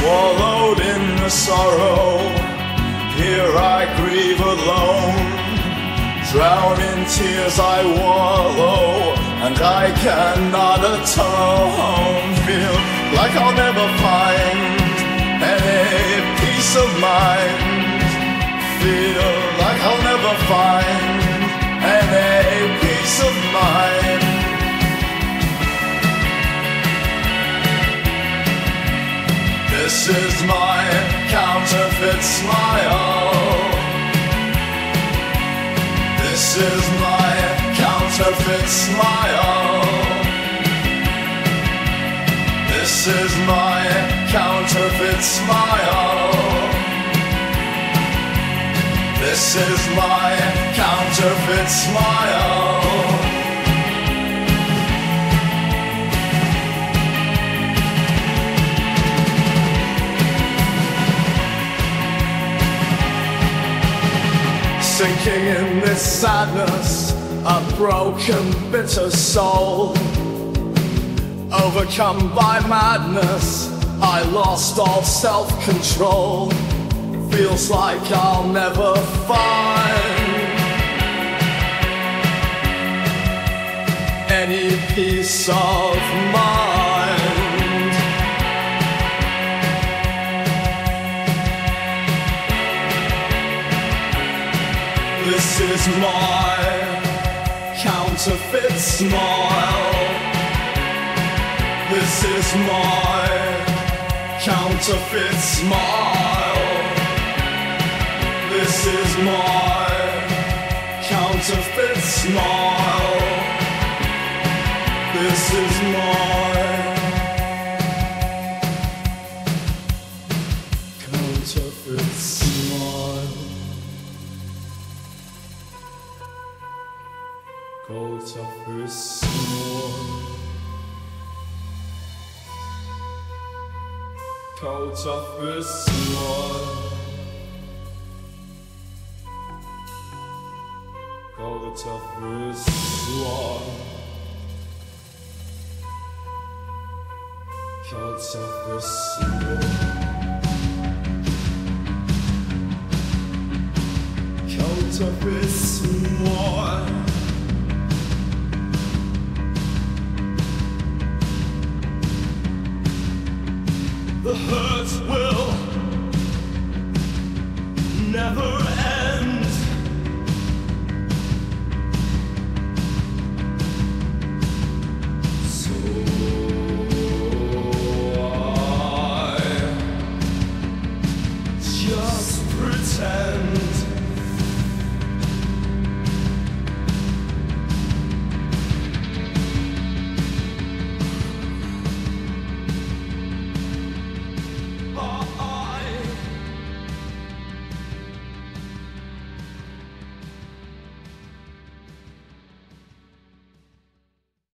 swallowed in the sorrow. Here I grieve alone, drown in tears I wallow, and I cannot atone. Feel like I'll never find any peace of mind. Feel like I'll never find is my counterfeit smile. This is my counterfeit smile. This is my counterfeit smile. This is my counterfeit smile. Sinking in this sadness, a broken, bitter soul. Overcome by madness, I lost all self control. Feels like I'll never find any peace of mind. This is my counterfeit smile. This is my counterfeit smile. This is my counterfeit smile. This is my counterfeit smile. Counterfeit smile. Counterfeit smile. Counterfeit smile. Counterfeit smile. Counterfeit smile. The hurt will never end. So I just pretend.